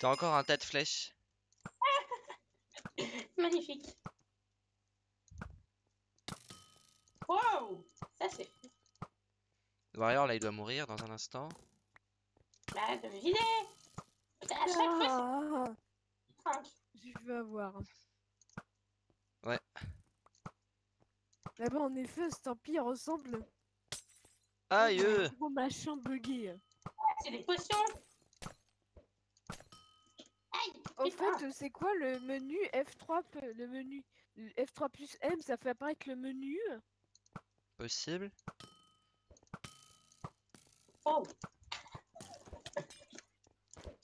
T'as encore un tas de flèches? Magnifique. Wow Ça c'est fait. Warrior là il doit mourir dans un instant. Bah de vider Putain, à chaque fois Ah, je veux avoir. Ouais. Là-bas, en effet, cet empire ressemble Aïe gros machin bugué. C'est des potions En fait, c'est quoi le menu F3 p- Le menu le F3 plus M, ça fait apparaître le menu. Possible. Oh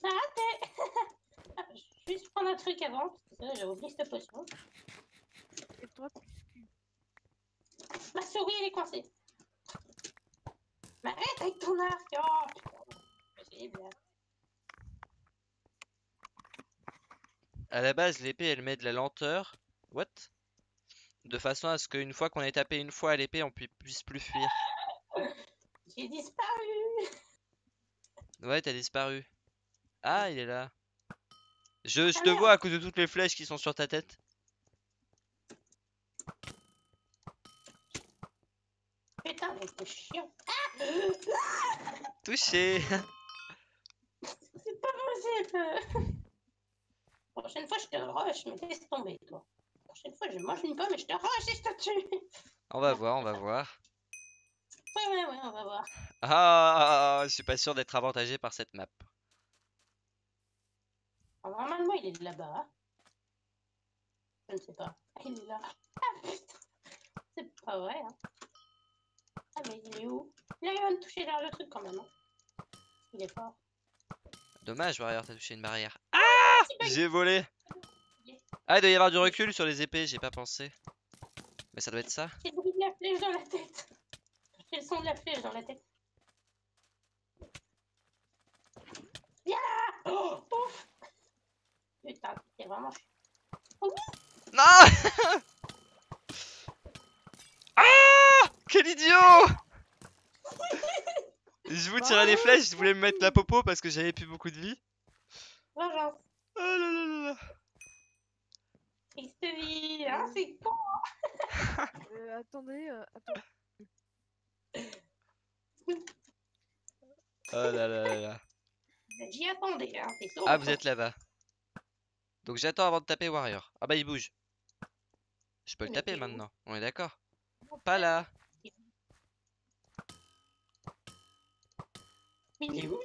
T'as raté Ah, Je vais juste prendre un truc avant, parce que j'ai oublié cette potion. F3 plus Q. Ma souris elle est coincée. Mais arrête avec ton arc Oh putain. À la base, l'épée elle met de la lenteur. What? De façon à ce qu'une fois qu'on ait tapé une fois à l'épée, on pu- puisse plus fuir. J'ai disparu Ouais, t'as disparu. Ah, il est là. Je, je te vois à cause de toutes les flèches qui sont sur ta tête. Putain, mais c'est chiant. Touché. C'est pas possible. Prochaine fois, je te rush, mais laisse tomber, toi. Prochaine fois, je mange une pomme et je te rush et je te tue. On va voir, on va voir. Ouais, ouais, ouais, on va voir. Ah, je suis pas sûr d'être avantagé par cette map. Alors, normalement, il est là-bas. hein. Je ne sais pas. Ah, Il est là. Ah putain. C'est pas vrai. Hein. Ah, mais il est où? Il arrive à me toucher vers le truc quand même. Hein. Il est fort. Dommage, Warrior, t'as touché une barrière. Ah J'ai volé. Ah, il doit y avoir du recul sur les épées, j'ai pas pensé. Mais ça doit être ça. J'ai de la flèche dans la tête. J'ai le son de la flèche dans la tête. Viens là oh, Ouf Putain, c'est vraiment chiant. Non Ah Quel idiot Je vous tirais les flèches, je voulais me mettre la popo parce que j'avais plus beaucoup de vie. Vengeance. Oh là là là vie. Hein, c'est con. Euh, attendez, euh, attends. Oh là là là là. J'y attendais. Hein, t'es Ah, vous êtes là-bas. Donc j'attends avant de taper Warrior. Ah bah il bouge. Je peux le Mais taper maintenant, on est d'accord. Pas là. Mais il est où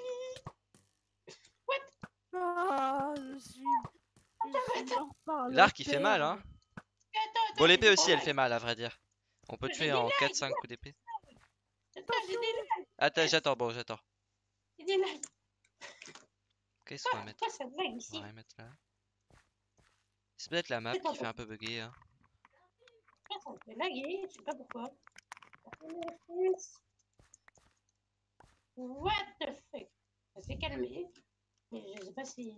Ah, je suis. L'arc il fait mal hein. Bon l'épée aussi elle fait mal à vrai dire. On peut tuer en lags, 4-5 coups d'épée. Attends, j'ai des lags. Attends, j'attends, bon j'attends. J'ai des lags. Qu'est-ce qu'on va mettre Pourquoi ça lag On va mettre là. C'est peut-être la map qui fait un peu bugger hein. Pourquoi ça me fait laguer Je sais pas pourquoi. What the fuck? Ça s'est calmé. Je sais pas si...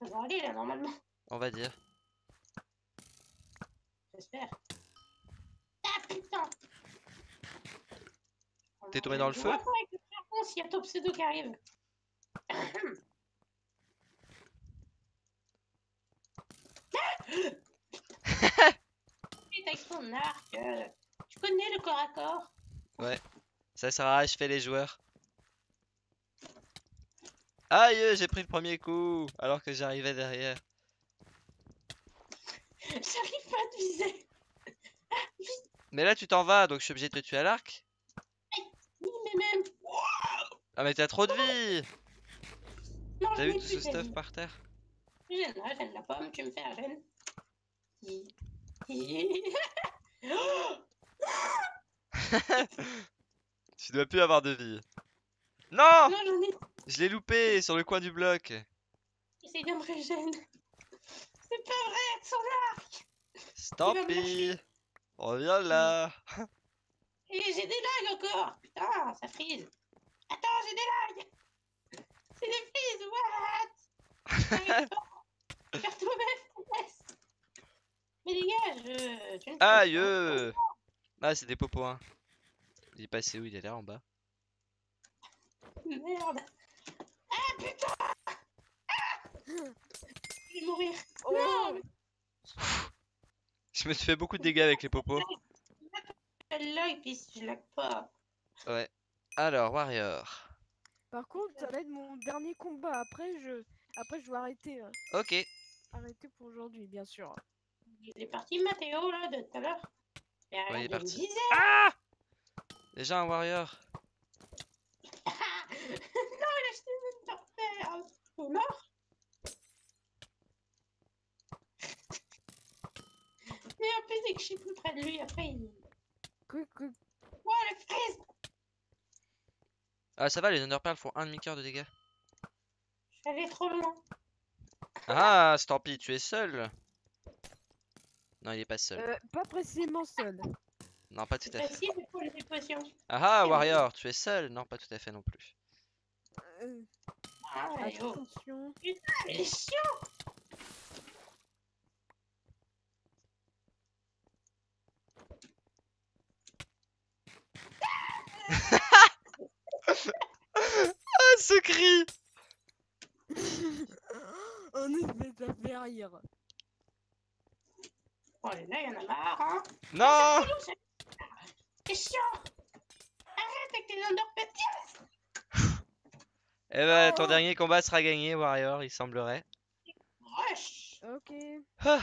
Ça va aller là normalement. On va dire. J'espère. Ah putain T'es tombé dans le Je feu avec le charbon s'il y a ton pseudo qui arrive. Avec ton arc. Tu connais le corps à corps? Ça sert à achever les joueurs. Aïe, j'ai pris le premier coup alors que j'arrivais derrière. J'arrive pas à te viser. Mais là tu t'en vas donc je suis obligé de te tuer à l'arc. Oui, mais même. Ah mais t'as trop de vie T'as vu tout ce stuff par terre là, gêne la pomme, tu me fais un gêne. Tu dois plus avoir de vie. Non non, j'en ai. Je l'ai loupé sur le coin du bloc. Me régène. C'est pas vrai, avec son arc. Tant pis. Reviens là. Et j'ai des lags encore. Putain, ça frise. Attends, j'ai des lags. C'est des frises, what? Faire tout. Mais dégage, je... tu ne Aïe euh. Ah c'est des popos hein. Il est passé où? Il est là en bas. Merde putain Je vais mourir Non Je me suis fait beaucoup de dégâts avec les popos. Ouais. Alors, Warrior. Par contre, ça va être mon dernier combat. Après, je, Après, je vais arrêter. Hein. Ok. Arrêter pour aujourd'hui, bien sûr. Il est parti, Mathéo, là, de tout à l'heure. Il est parti. Ah Déjà un Warrior. Est mort. Et en plus, dès que je suis plus près de lui, après il. Que... Ouais, le freeze Ah, ça va, les Underpearls font un demi-cœur de dégâts. Je suis allé trop loin. Ah, Stampy, tu es seul Non, il est pas seul. Euh, pas précisément seul. Non, pas tout C'est à fait. facile, il faut les potions. Ah, ah, Warrior, tu es seul Non, pas tout à fait non plus. Euh, Ah, ouais, oh. attention. Putain, mais il est chiant Ah, ce cri En effet, ça fait rire. Oh là là, il y en a marre, hein Non c'est- C'est chiant Arrête avec tes underpets Eh ben, ton Oh. dernier combat sera gagné, Warrior, il semblerait. Rush Ok. Ah.